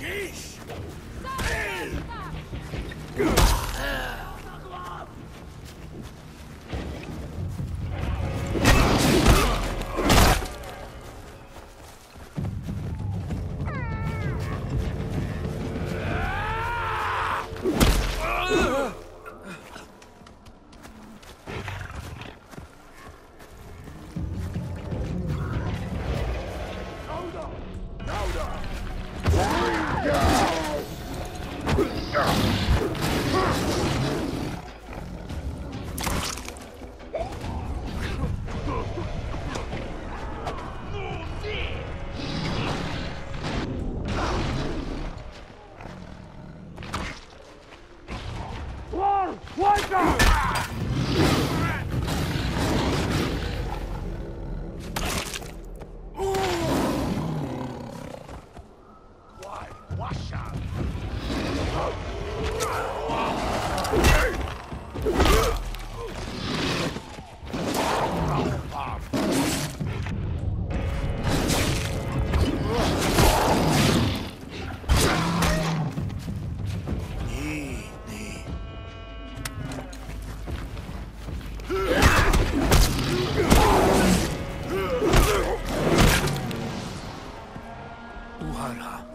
Jeez! Watch out! 우하라